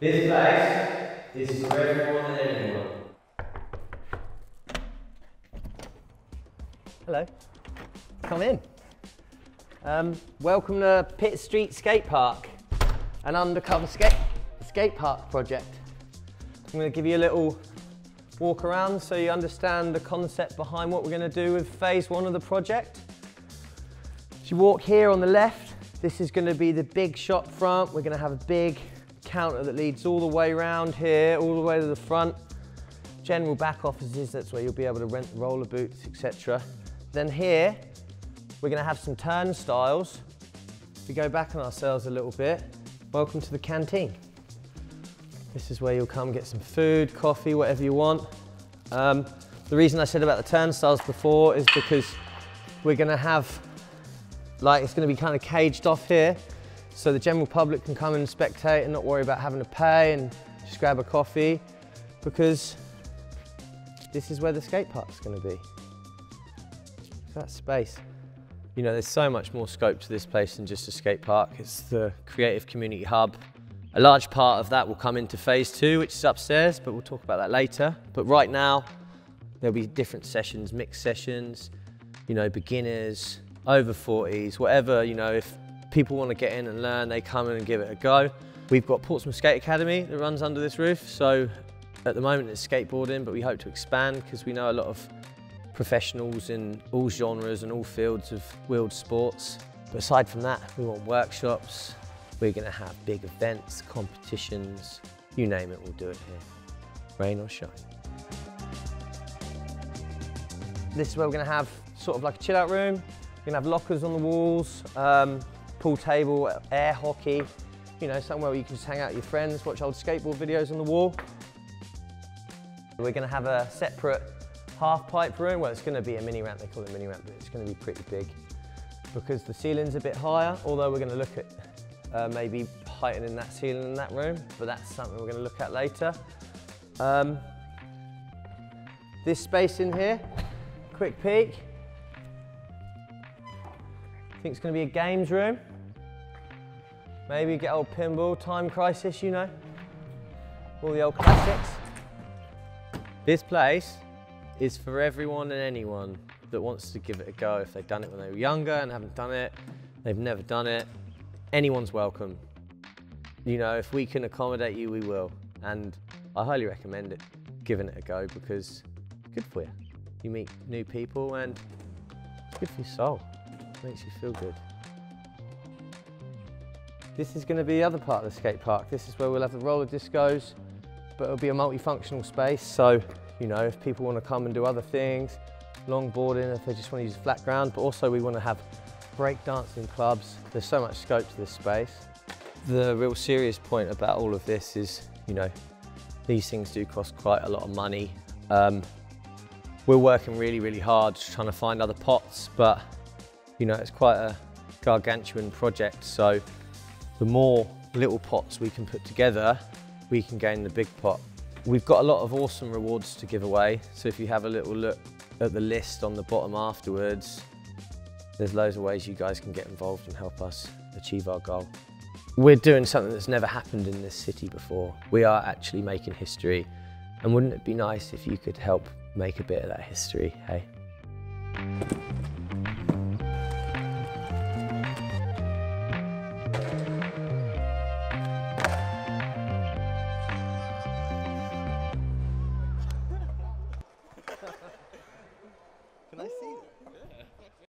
This place is for everyone and anyone. Hello. Come in. Um, welcome to Pitt Street Skate Park, an undercover skate, skate park project. I'm going to give you a little walk around so you understand the concept behind what we're going to do with phase one of the project. As you walk here on the left, this is going to be the big shop front. We're going to have a big counter that leads all the way around here, all the way to the front. General back offices, that's where you'll be able to rent roller boots, etc. Then here, we're gonna have some turnstiles. We go back on ourselves a little bit, welcome to the canteen. This is where you'll come get some food, coffee, whatever you want. Um, the reason I said about the turnstiles before is because we're gonna have, like it's gonna be kind of caged off here so the general public can come and spectate and not worry about having to pay and just grab a coffee because this is where the skate park's going to be. That space. You know, there's so much more scope to this place than just a skate park. It's the creative community hub. A large part of that will come into phase two, which is upstairs, but we'll talk about that later. But right now, there'll be different sessions, mixed sessions, you know, beginners, over 40s, whatever, you know, if people want to get in and learn, they come in and give it a go. We've got Portsmouth Skate Academy that runs under this roof. So at the moment it's skateboarding, but we hope to expand because we know a lot of professionals in all genres and all fields of wheeled sports. But aside from that, we want workshops. We're going to have big events, competitions, you name it, we'll do it here. Rain or shine. This is where we're going to have sort of like a chill out room. We're going to have lockers on the walls. Um, pool table, air hockey, you know, somewhere where you can just hang out with your friends, watch old skateboard videos on the wall. We're going to have a separate half pipe room. Well, it's going to be a mini ramp, they call it a mini ramp, but it's going to be pretty big because the ceiling's a bit higher, although we're going to look at uh, maybe heightening that ceiling in that room, but that's something we're going to look at later. Um, this space in here, quick peek. I think it's going to be a games room. Maybe get old pinball, time crisis, you know. All the old classics. This place is for everyone and anyone that wants to give it a go. If they've done it when they were younger and haven't done it, they've never done it, anyone's welcome. You know, if we can accommodate you, we will. And I highly recommend it, giving it a go because good for you. You meet new people and good for your soul. It Makes you feel good. This is going to be the other part of the skate park. This is where we'll have the roller discos, but it'll be a multifunctional space. So, you know, if people want to come and do other things, longboarding, if they just want to use flat ground, but also we want to have break dancing clubs. There's so much scope to this space. The real serious point about all of this is, you know, these things do cost quite a lot of money. Um, we're working really, really hard trying to find other pots, but you know, it's quite a gargantuan project. So the more little pots we can put together, we can gain the big pot. We've got a lot of awesome rewards to give away. So if you have a little look at the list on the bottom afterwards, there's loads of ways you guys can get involved and help us achieve our goal. We're doing something that's never happened in this city before. We are actually making history. And wouldn't it be nice if you could help make a bit of that history, hey?